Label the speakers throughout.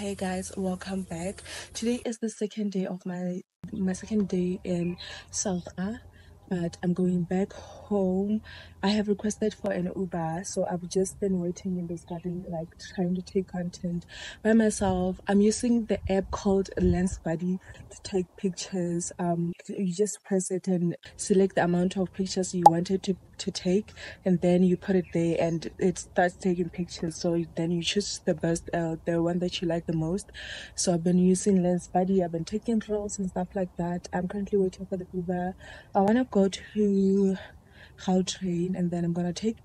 Speaker 1: guys welcome back. Today is the second day of my my second day in Salga but I'm going back home. I have requested for an Uber, so I've just been waiting in this garden, like trying to take content by myself. I'm using the app called Lens Buddy to take pictures. Um, you just press it and select the amount of pictures you wanted to to take and then you put it there and it starts taking pictures so then you choose the best uh, the one that you like the most so i've been using lens buddy i've been taking rolls and stuff like that i'm currently waiting for the uber i want to go to train and then I'm gonna take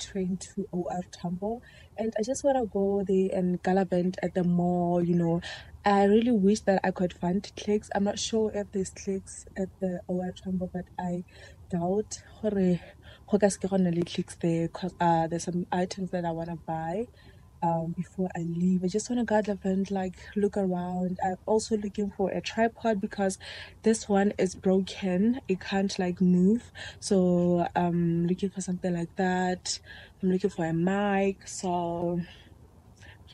Speaker 1: train to OR Tambo and I just wanna go there and gallivant at the mall, you know. I really wish that I could find clicks. I'm not sure if there's clicks at the OR Tambo, but I doubt go ka se clicks there because uh, there's some items that I want to buy um, before I leave. I just want to go to event, like look around. I'm also looking for a tripod because this one is broken. It can't like move. So I'm looking for something like that. I'm looking for a mic. So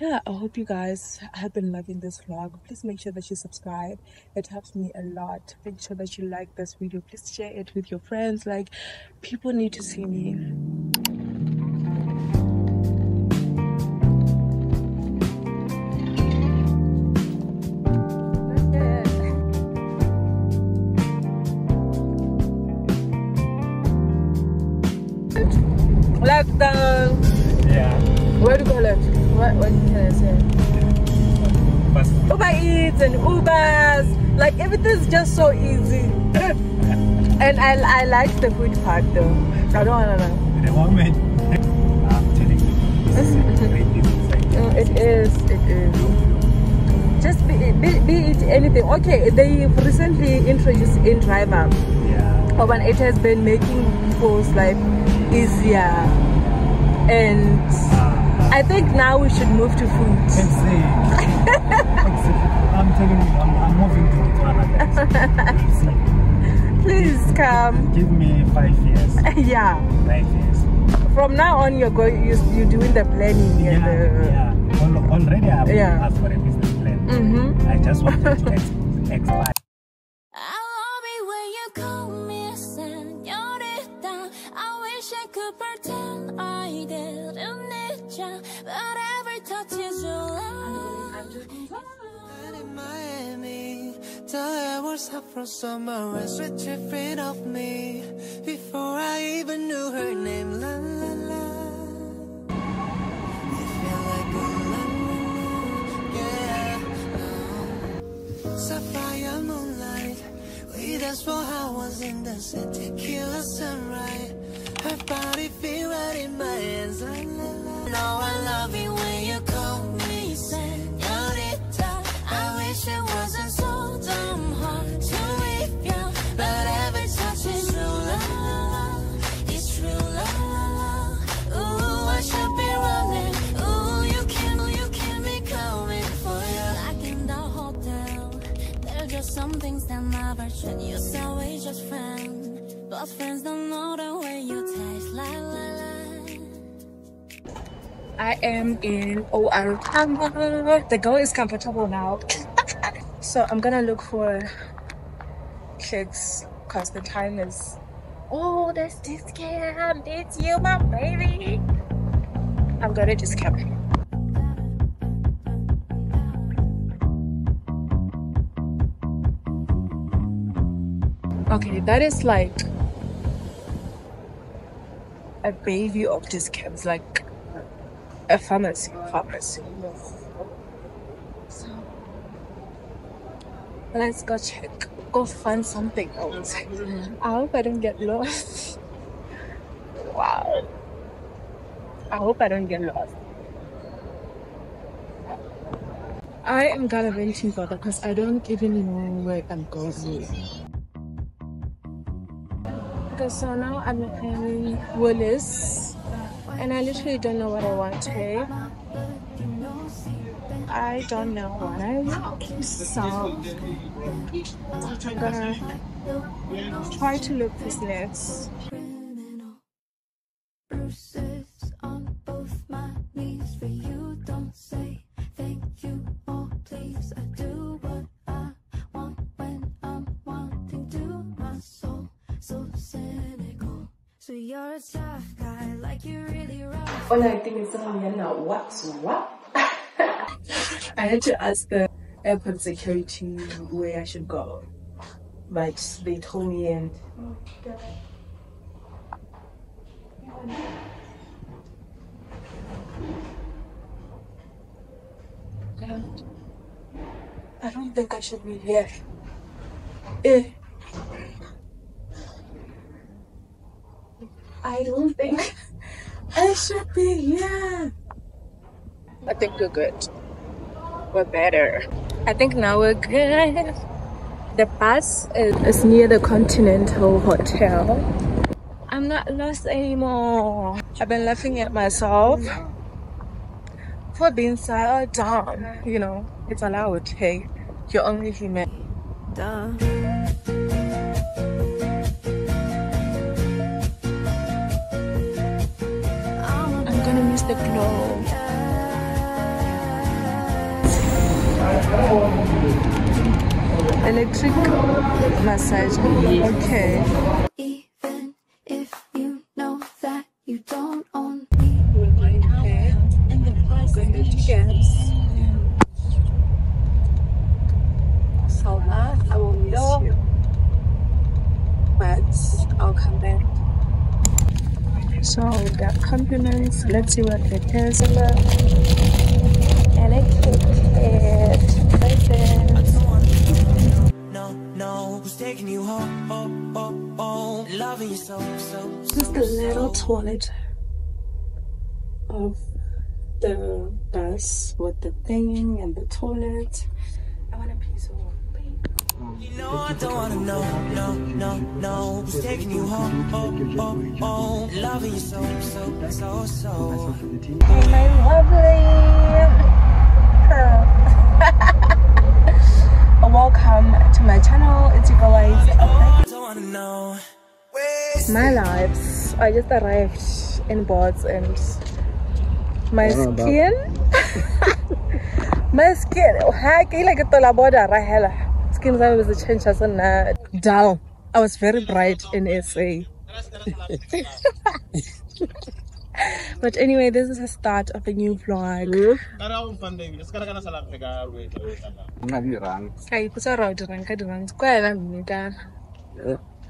Speaker 1: yeah i hope you guys have been loving this vlog please make sure that you subscribe it helps me a lot make sure that you like this video please share it with your friends like people need to see me like the
Speaker 2: yeah
Speaker 1: where do you call it what, what can I say? Uber Eats and Ubers, like everything's just so easy. and I, I like the food part though. I don't wanna know.
Speaker 2: The moment I'm telling
Speaker 1: you, it is, it is. Just be, be, be it anything. Okay, they recently introduced InDriver.
Speaker 2: Yeah.
Speaker 1: Oh, and it has been making people's life easier and. I think now we should move to food.
Speaker 2: Exactly. I'm telling you, I'm, I'm moving to
Speaker 1: Ghana. Please come.
Speaker 2: Give me five years.
Speaker 1: yeah.
Speaker 2: Five years.
Speaker 1: From now on, you're going. You, you're doing the planning.
Speaker 2: Yeah.
Speaker 1: The,
Speaker 2: yeah. Already, I've
Speaker 1: yeah.
Speaker 2: asked for a business plan.
Speaker 1: Mm -hmm.
Speaker 2: I just wanted to expand.
Speaker 3: From somewhere switch it of me before I even knew her name. La la la. You feel like a la la, yeah. Oh. Sapphire moonlight, we danced for hours in the city, tequila sunrise. Her body feel right in my hands. La la la. Now I love you when you call me, señorita. I wish it wasn't so dumb hard to leave you, but every touch is true love. It's true love. Ooh, I should be running. Ooh, you can, you can be coming for you. Like in the hotel, there's just some things that never change. You say we just friends, but friends don't
Speaker 1: I am in OR The girl is comfortable now. so I'm gonna look for clicks because the time is oh that's this cam it's you my baby. I'm gonna just cam okay that is like a baby of this discounts like a pharmacy pharmacy so let's go check. Go find something else. Mm-hmm. I hope i don't get lost. Wow. I hope i don't get lost. I am gallivanting further because i don't even know where i'm going. Okay so now i'm in willis and I literally don't know what I want to. I don't know what I want. So I'm gonna try to look for.
Speaker 3: Rough.
Speaker 1: I think is something now. What's what? I had to ask the airport security where I should go, but they told me and. Oh, God. Yeah. I don't think I should be here. Eh. I don't think I should be here. I think we're good. We're better. I think now we're good. The bus is, is near the Continental Hotel. I'm not lost anymore. I've been laughing at myself for being so dumb. You know, it's allowed. Hey, you're only human.
Speaker 3: Duh.
Speaker 1: Miss the glow. Electric massage. Okay.
Speaker 3: Even if you know that you don't own me.
Speaker 1: We're going there. And the price going to tickets. Salma, I will miss you. But I'll come back. So the compliments, let's see what it is. Electric presents.
Speaker 3: No, no, who's taking you home? Oh, oh, oh, loving you so, so, so.
Speaker 1: Just the little toilet of the bus with the thing and the toilet. I want a piece of
Speaker 3: You know I don't wanna know, no, no, no, who's taking you home? Oh, oh, oh, loving you so, so, so, so.
Speaker 1: Hey, my lovely. girl. Welcome to my channel. It's your girl Eyes.
Speaker 3: I don't wanna know.
Speaker 1: My lives. I just arrived in Bots and my skin. my skin. Oh, ha ke ile ke tola border ra hela. Skin sa me se change as na dull. I was very bright in SA. but anyway, this is the start of a new vlog. ka ipotsa ra o dirang ka dirang ko ena mme kana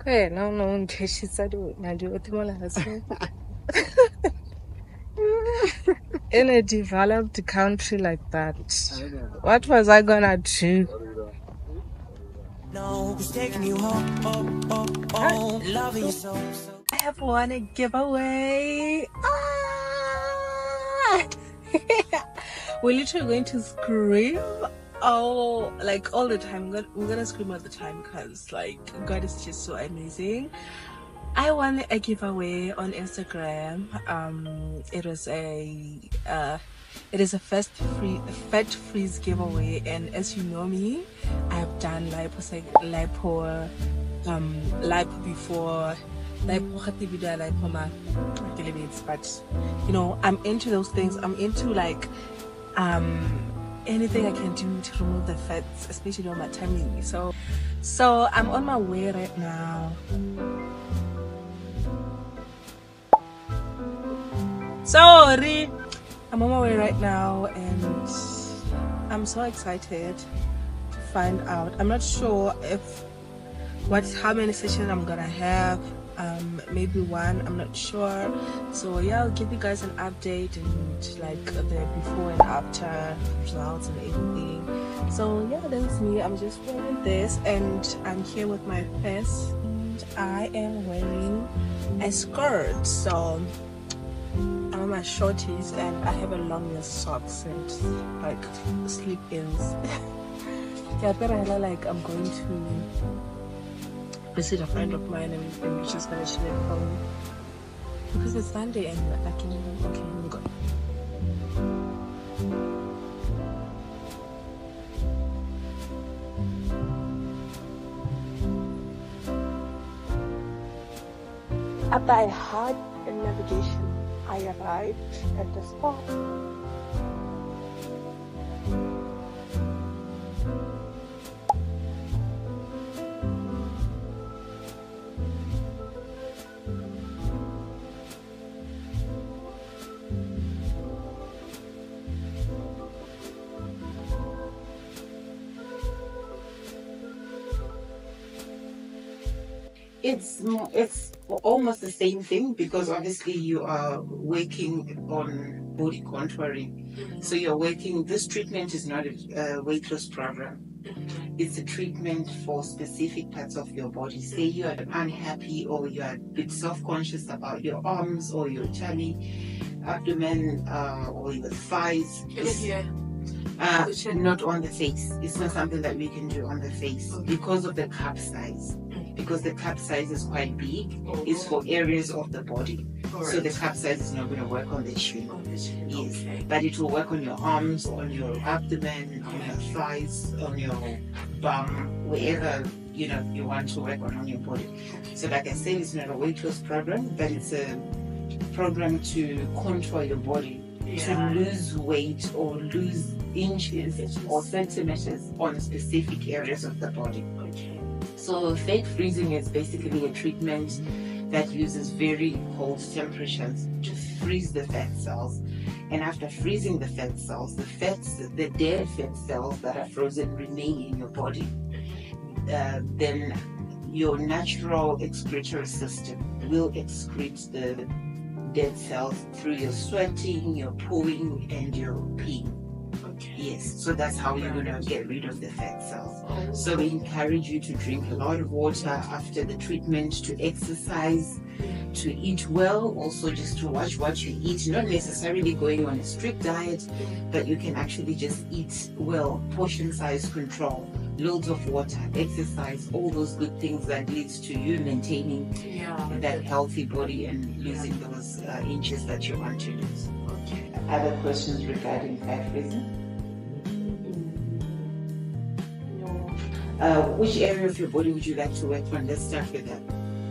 Speaker 1: ko ena o ne o nthešitsa madi o thimolase in a developed country like that what was i gonna do
Speaker 3: No, who's taking you home? Oh, oh, oh, loving you so, so.
Speaker 1: i have won a giveaway ah! we're literally going to scream oh like all the time we're gonna, we're gonna scream all the time because like god is just so amazing I won a giveaway on Instagram. Um, it was a uh, it is a first free fat freeze giveaway, and as you know me, I've done lipo lipo um lipo before. Lipo but you know I'm into those things. I'm into like um anything I can do to remove the fats, especially on my tummy. So so I'm on my way right now. Sorry. I'm on my way right now and I'm so excited to find out. I'm not sure if what how many sessions I'm gonna have. Um, maybe one, I'm not sure. So yeah, I'll give you guys an update and like the before and after results and everything. So yeah, that's me. I'm just wearing this and I'm here with my face. I am wearing a skirt. So I'm on my shorties and I have a long socks and like slip-ins. yeah, but I like I'm going to visit a friend of mine and, we're just gonna chill at home because it's Sunday and I can okay we go. After I had a navigation, I arrived at the spot.
Speaker 4: It's it's almost the same thing because obviously you are working on body contouring. So you're working. This treatment is not a, a weight loss program. It's a treatment for specific parts of your body. Say you are unhappy or you are a bit self-conscious about your arms or your tummy, abdomen, uh, or your thighs. It's- uh, not on the face. It's not something that we can do on the face because of the cup size. Because the cup size is quite big, oh. it's for areas of the body. So the cup size is not going to work on the chin. Yes, but it will work on your arms, on your abdomen, on your thighs, on your bum, wherever you know you want to work on on your body. So, like I said, it's not a weight loss program, but it's a program to contour your body to lose weight or lose inches or centimeters on specific areas of the body. So fat freezing is basically a treatment that uses very cold temperatures to freeze the fat cells. And after freezing the fat cells, the fats, the dead fat cells that are frozen remain in your body. Uh, then your natural excretory system will excrete the dead cells through your sweating, your pooing, and your peeing. Yes, so that's how you're gonna get rid of the fat cells. So we encourage you to drink a lot of water after the treatment, to exercise, to eat well, also just to watch what you eat, not necessarily going on a strict diet, but you can actually just eat well, portion size control, loads of water, exercise, all those good things that leads to you maintaining that healthy body and losing those uh, inches that you want to lose. Okay. Other questions regarding fat freezing? Uh, which area of your body would you like to work on? Let's start with that.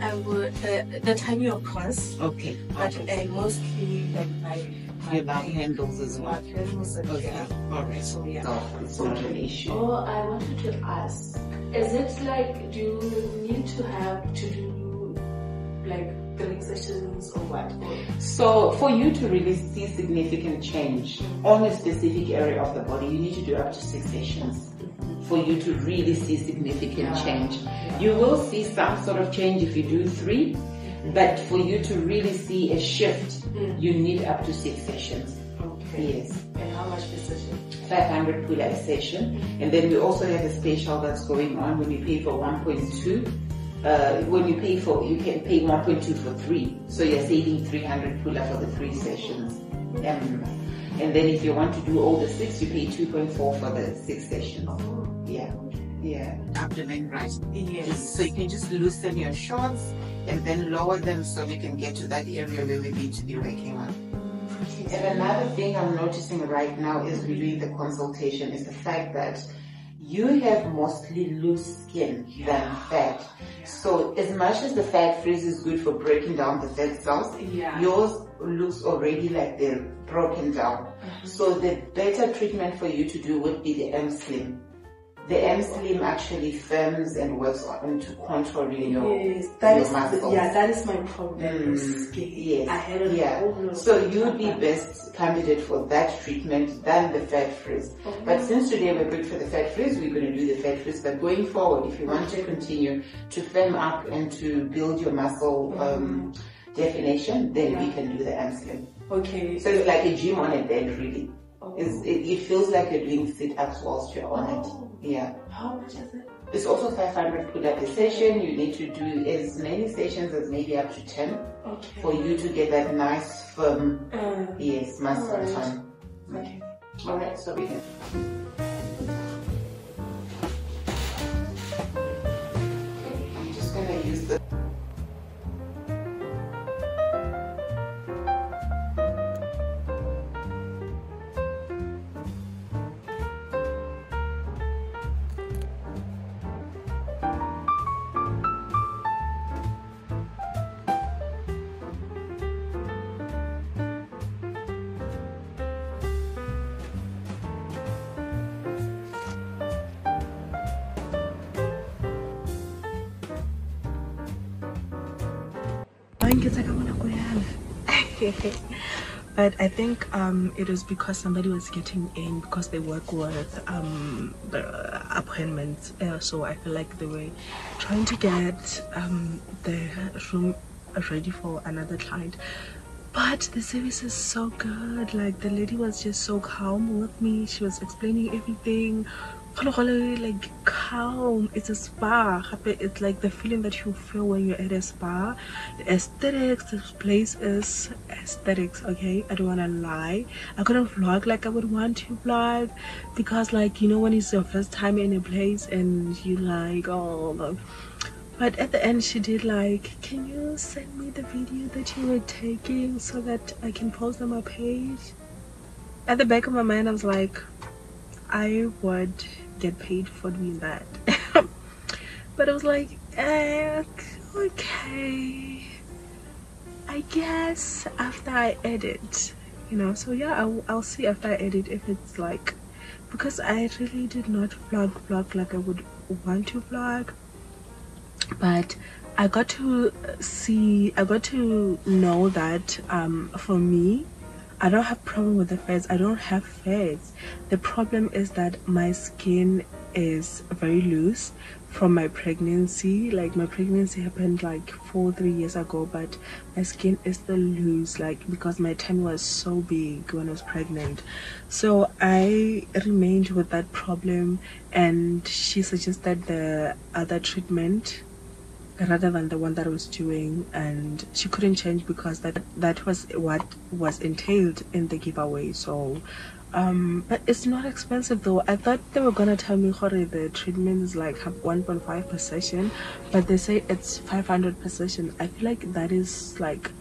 Speaker 1: I would uh, the tummy of course,
Speaker 4: Okay.
Speaker 1: but
Speaker 4: okay.
Speaker 1: uh, mostly like my
Speaker 4: Your love handles as
Speaker 1: my
Speaker 4: well.
Speaker 1: pelvis and
Speaker 4: Okay.
Speaker 1: yeah.
Speaker 4: All right.
Speaker 1: So yeah.
Speaker 4: So it's not an issue.
Speaker 5: Oh, I wanted to ask, is it like, do you need to have to do like three sessions or what?
Speaker 4: So for you to really see significant change on a specific area of the body, you need to do up to six sessions for you to really see significant change. You will see some sort of change if you do three, but for you to really see a shift, you need up to six sessions.
Speaker 5: Okay.
Speaker 4: Yes.
Speaker 5: And how much is it?
Speaker 4: 500 pula a session. And then we also have a special that's going on when you pay for 1.2. Uh, when you pay for, you can pay 1.2 for three. So you're saving 300 pula for the three sessions. Um, and then if you want to do all the six, you pay 2.4 for the six sessions. Yeah. Yeah. Abdomen, right?
Speaker 1: Yes.
Speaker 4: So you can just loosen your shorts and then lower them so we can get to that area where we need to be working on. And another thing I'm noticing right now as we're doing the consultation is the fact that you have mostly loose skin than fat. So as much as the fat freeze is good for breaking down the fat cells,
Speaker 5: Yeah.
Speaker 4: yours looks already like they're broken down. Mm-hmm. So the better treatment for you to do would be the EMSlim. The EMSlim actually firms and works on to contouring your,
Speaker 5: Yes, that
Speaker 4: your
Speaker 5: is
Speaker 4: muscles.
Speaker 5: yeah, that is my problem.
Speaker 4: Mm, yes,
Speaker 5: I had a
Speaker 4: yeah. So you would be best candidate for that treatment than the fat freeze. But since today we're good for the fat freeze, we're going to do the fat freeze. But going forward, if you want to continue to firm up and to build your muscle um, definition, then we can do the EMSlim.
Speaker 5: Okay.
Speaker 4: So it's like a gym on a bed, really.
Speaker 5: Oh.
Speaker 4: It, it feels like you're doing sit-ups whilst you're on
Speaker 5: Oh.
Speaker 4: it. Yeah.
Speaker 5: How much is it?
Speaker 4: It's also 500 put up a session. You need to do as many sessions as maybe up to 10
Speaker 5: Okay.
Speaker 4: for you to get that nice firm,
Speaker 5: Uh,
Speaker 4: yes, muscle tone.
Speaker 5: okay.
Speaker 4: Alright, so we can. I'm just gonna use the.
Speaker 1: But I think um, it was because somebody was getting in because they work with um, the appointments uh, so i feel like they were trying to get um the room ready for another client. But the service is so good like the lady was just so calm with me. She was explaining everything like calm. It's a spa it's like the feeling that you feel when you're at a spa. The aesthetics this place is aesthetics okay? I don't want to lie. I couldn't vlog like i would want to vlog because like you know when it's your first time in a place and you like all oh but at the end she did like can you send me the video that you were taking so that i can post on my page? At the back of my mind i was like i would get paid for doing that. But I was like eh, okay. I guess after I edit you know so yeah I'll, I'll see after I edit if it's like because I really did not vlog vlog like I would want to vlog. But I got to see I got to know that um for me I don't have problem with the fats. I don't have fats. The problem is that my skin is very loose from my pregnancy. Like my pregnancy happened like four, three years ago, but my skin is still loose, like because my tummy was so big when I was pregnant. So I remained with that problem, and she suggested the other treatment rather than the one that I was doing and she couldn't change because that that was what was entailed in the giveaway so um but it's not expensive though. I thought they were gonna tell me Jorge, the treatment is like 1.5 per session but they say it's 500 per session. I feel like that is like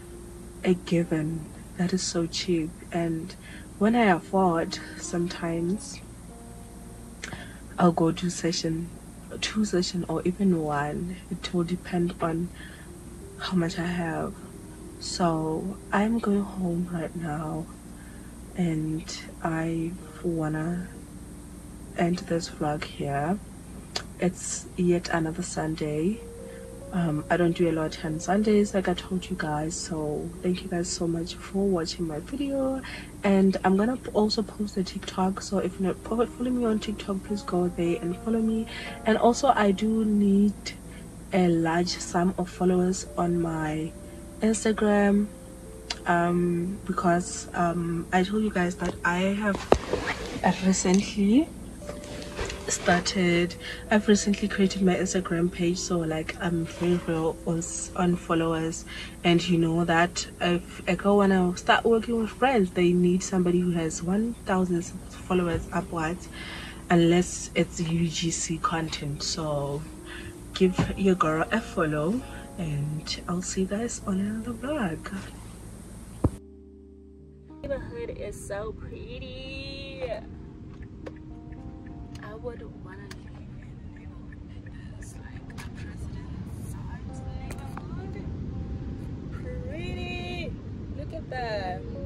Speaker 1: a given. That is so cheap. And when i afford sometimes i'll go to session two session or even one it will depend on how much i have. So i'm going home right now and i wanna end this vlog here. It's yet another sunday um, I don't do a lot on Sundays like I told you guys so thank you guys so much for watching my video. And I'm gonna also post the TikTok so if you're not following me on TikTok please go there and follow me. And also I do need a large sum of followers on my Instagram um, because um, I told you guys that I have recently started i've recently created my instagram page so like i'm very real on, followers. And you know that if i go want to start working with friends they need somebody who has 1000 followers upwards unless it's ugc content. So give your girl a follow and i'll see you guys on another vlog. Neighborhood is so pretty would in a. Pretty. Look at that.